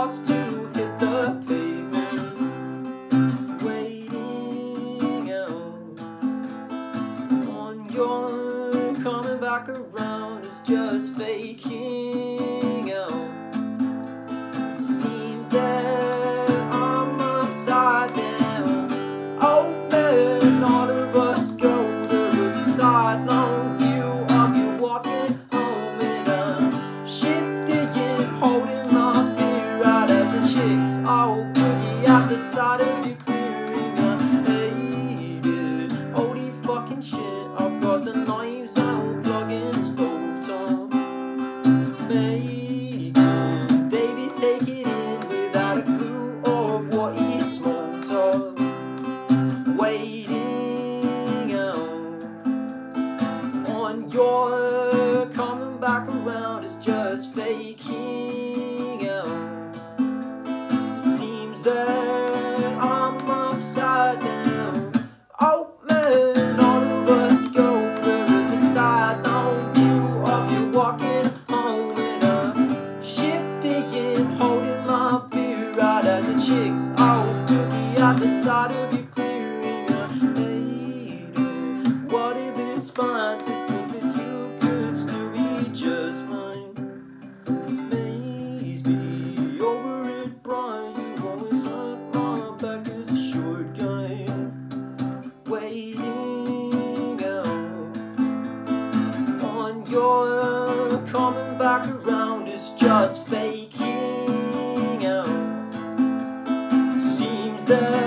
lost to hit the pavement Waiting out On your coming back around is just faking. On your coming back around is just faking out. Seems that I'm upside down. Oh man, all of us go with the side down view of you walking home in a shifting, holding my beer right as the chicks out to the other side of you. What if it's fine to think coming back around is just faking out. Seems that.